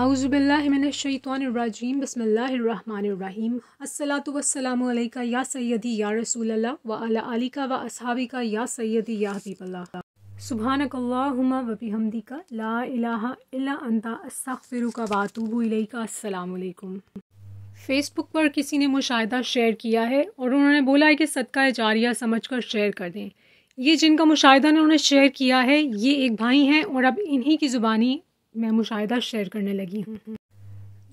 आउज़बिल्लिमिनशैतवानरजीम बसमीम अस्सलातु या सैदी या रसूल व अला व अस्हाबिका या सैदी या हबीबल्लाह सुबहानकल्लाहुम्मा व बिहम्दिका ला इलाहा इल्ला अंता अस्तगफिरुका व अतूबु इलैका अस्सलाम वालेकुम फेसबुक पर किसी ने मुशाहिदा शेयर किया है और उन्होंने बोला है कि सदका जारिया समझ कर शेयर कर दें। ये जिनका मुशाहिदा उन्होंने शेयर किया है, ये एक भाई हैं और अब इन्हीं की ज़ुबानी मैं मुशाहिदा शेयर करने लगी हूँ।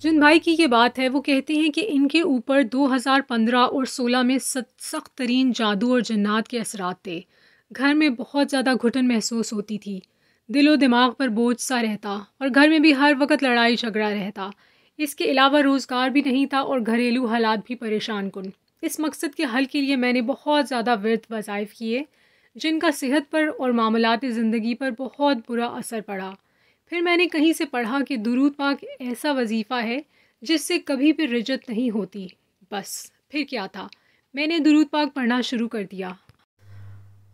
जिन भाई की ये बात है वो कहते हैं कि इनके ऊपर 2015 और 16 में सख्त तरीन जादू और जन्नात के असरात थे। घर में बहुत ज़्यादा घुटन महसूस होती थी। दिलो दिमाग पर बोझ सा रहता और घर में भी हर वक्त लड़ाई झगड़ा रहता। इसके अलावा रोज़गार भी नहीं था और घरेलू हालात भी परेशान कन। इस मकसद के हल के लिए मैंने बहुत ज़्यादा व्यर्थ वज़ाइफ किए जिनका सेहत पर और मामलात ज़िंदगी पर बहुत बुरा असर पड़ा। फिर मैंने कहीं से पढ़ा कि दुरूद पाक ऐसा वजीफ़ा है जिससे कभी भी रिजत नहीं होती। बस, फिर क्या था? मैंने दुरूद पाक पढ़ना शुरू कर दिया।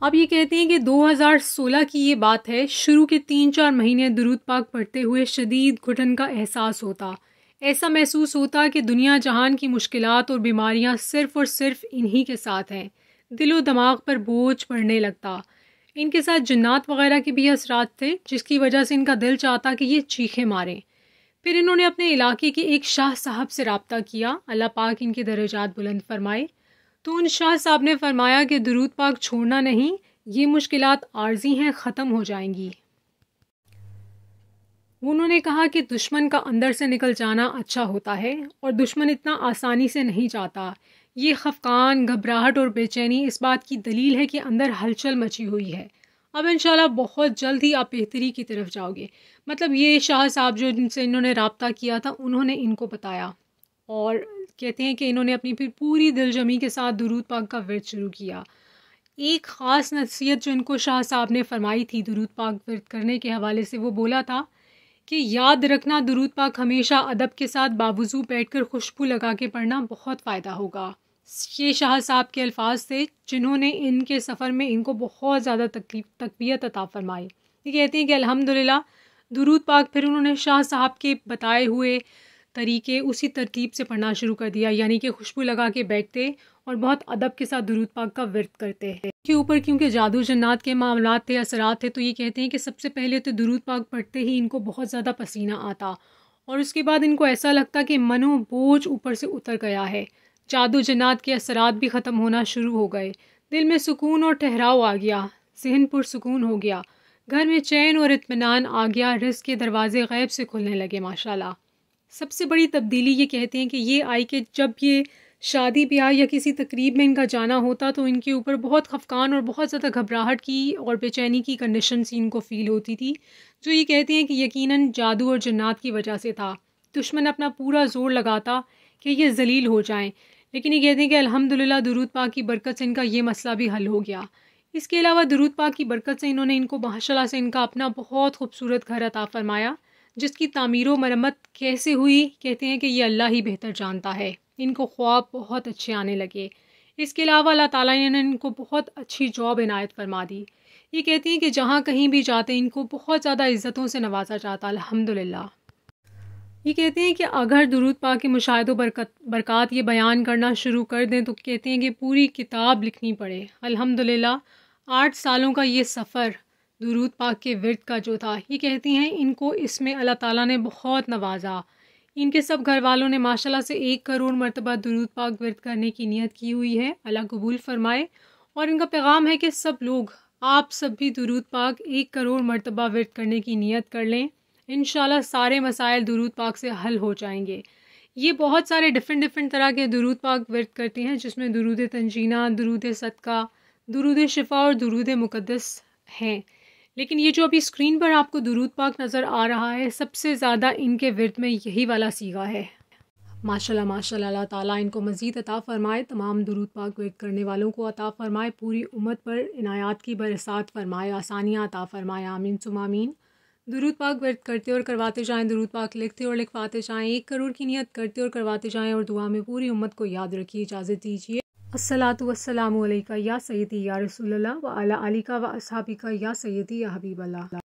अब ये कहते हैं कि 2016 की ये बात है, शुरू के तीन चार महीने दुरूद पाक पढ़ते हुए शदीद घुटन का एहसास होता। ऐसा महसूस होता कि दुनिया जहान की मुश्किल और बीमारियाँ सिर्फ़ और सिर्फ़ इन्हीं के साथ हैं। दिलो दिमाग पर बोझ पड़ने लगता। इनके साथ जन्नात वगैरह के भी असरात थे, जिसकी वजह से इनका दिल चाहता कि ये चीखे मारें। फिर इन्होंने अपने इलाके के एक शाह साहब से रबता किया। अल्लाह पाक इनके दर्जात बुलंद फरमाए। तो उन शाह साहब ने फरमाया कि दरूद पाक छोड़ना नहीं, ये मुश्किल आर्जी हैं, ख़त्म हो जाएँगी। उन्होंने कहा कि दुश्मन का अंदर से निकल जाना अच्छा होता है, और दुश्मन इतना आसानी से नहीं जाता। ये खफकान घबराहट और बेचैनी इस बात की दलील है कि अंदर हलचल मची हुई है। अब इंशाल्लाह बहुत जल्द ही आप बेहतरी की तरफ़ जाओगे। मतलब ये शाह साहब जो जिनसे इन्होंने रबता किया था, उन्होंने इनको बताया। और कहते हैं कि इन्होंने अपनी फिर पूरी दिलजमी के साथ दुरूद पाक का विरत शुरू किया। एक ख़ास नसीहत जो इनको शाह साहब ने फरमाई थी दुरूद पाक विरत करने के हवाले से, वो बोला था कि याद रखना दुरूद पाक हमेशा अदब के साथ बावजू बैठकर खुशबू लगा के पढ़ना बहुत फ़ायदा होगा। ये शाह साहब के अल्फाज थे जिन्होंने इनके सफ़र में इनको बहुत ज़्यादा तकलीफ़ तकबीयत अता फरमाई। ये कहती हैं कि अल्हम्दुलिल्लाह, दुरूद पाक फिर उन्होंने शाह साहब के बताए हुए तरीके उसी तरतीब से पढ़ना शुरू कर दिया, यानी कि खुशबू लगा के बैठते और बहुत अदब के साथ दुरूद पाक का वर्त करते हैं। के ऊपर क्योंकि जादू जन्नात के मामला थे, असरात थे तो ये कहते हैं कि सबसे पहले तो दुरूद पाक पढ़ते ही इनको बहुत ज़्यादा पसीना आता और उसके बाद इनको ऐसा लगता कि मनो बोझ ऊपर से उतर गया है। जादू जन्नात के असरात भी ख़त्म होना शुरू हो गए। दिल में सुकून और ठहराव आ गया। जहन पुरसकून हो गया। घर में चैन और इतमान आ गया। रिस्क के दरवाजे गैब से खुलने लगे, माशाल्लाह। सबसे बड़ी तब्दीली ये कहते हैं कि ये आई कि जब ये शादी ब्याह या किसी तकरीब में इनका जाना होता तो इनके ऊपर बहुत खफकान और बहुत ज़्यादा घबराहट की और बेचैनी की कंडीशन इनको फ़ील होती थी, जो ये कहते हैं कि यकीनन जादू और जन्नात की वजह से था। दुश्मन अपना पूरा ज़ोर लगाता कि ये जलील हो जाएँ। लेकिन ये कहते हैं कि अल्हम्दुलिल्लाह दुरूद पाक की बरकत से इनका ये मसला भी हल हो गया। इसके अलावा दुरूद पाक की बरकत से इन्होंने इनको माशाल्लाह से इनका अपना बहुत खूबसूरत घर अता फरमाया, जिसकी तामीर मरम्मत कैसे हुई, कहते हैं कि ये अल्लाह ही बेहतर जानता है। इनको ख्वाब बहुत अच्छे आने लगे। इसके अलावा अल्लाह ताला ने इनको बहुत अच्छी जॉब इनायत फरमा दी। ये कहती हैं कि जहाँ कहीं भी जाते इनको बहुत ज़्यादा इज़्ज़तों से नवाजा जाता अल्हम्दुलिल्लाह। ये कहते हैं कि अगर दुरूद पा के मुशाह बरकत, बरक़ात ये बयान करना शुरू कर दें तो कहते हैं कि पूरी किताब लिखनी पड़े। अल्हम्दुलिल्लाह, आठ सालों का ये सफ़र दुरूद पाक के विरद का जो था, ये कहती हैं इनको इसमें अल्लाह ताला ने बहुत नवाजा। इनके सब घर वालों ने माशाल्लाह से एक करोड़ मरतबा दुरूद पाक विरद करने की नीयत की हुई है। अल्लाह कबूल फरमाए। और इनका पैगाम है कि सब लोग, आप सब भी दुरूद पाक एक करोड़ मरतबा विरद करने की नीयत कर लें। इन सारे मसाइल दुरूद पाक से हल हो जाएँगे। ये बहुत सारे डिफरेंट डिफरेंट तरह के दुरूद पाक वर्त करते हैं, जिसमें दुरूद तंजीना, दुरूद सदका, दुरूद शिफा और दुरूद मुक़दस हैं। लेकिन ये जो अभी स्क्रीन पर आपको दुरूद पाक नज़र आ रहा है, सबसे ज़्यादा इनके वर्द में यही वाला सीगा है। माशाल्लाह माशाल्लाह, अल्लाह ताला इनको मज़ीद अता फ़रमाए, तमाम दुरूद पाक वर्द करने वालों को अता फ़रमाए, पूरी उम्मत पर इनायात की बरसात फ़रमाए, आसानियाँ अता फ़रमाए, आमीन सुमामीन। दुरूद पाक व्यर्थ करते और करवाते जाएँ, दुरूद पाक लिखते और लिखवाते जाएँ। एक करोड़ की नियत करते और करवाते जाएँ और दुआ में पूरी उम्मत को याद रखिए, इजाज़त दीजिए। असलातु वस्सलामु या सैदी या रसूलल्लाह, व अला अलिका व असहाबिका या सैदी या हबीब अल्लाह